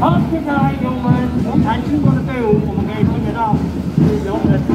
好，接下来由我们红毯经过的队伍，我们可以听得到是由我们的。